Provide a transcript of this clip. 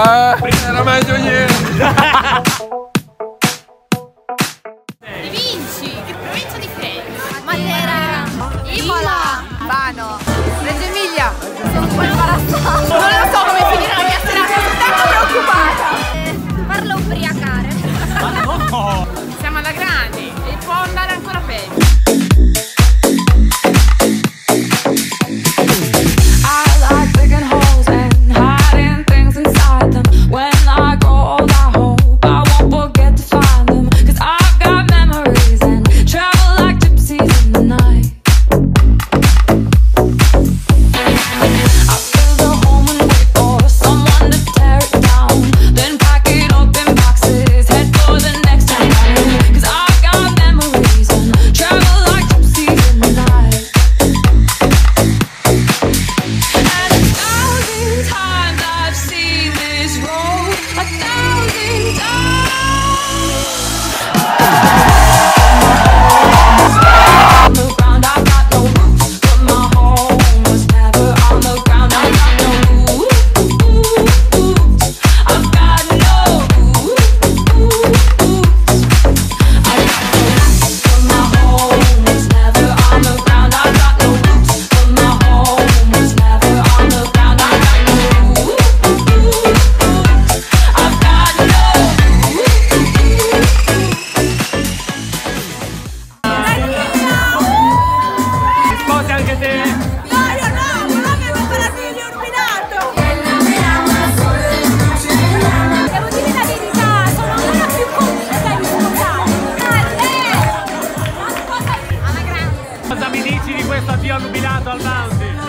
Ah, era meglio ieri. Vinci, provincia di Frenz? Matera, Imola, Ivano. l'avvio alluminato al Bounty.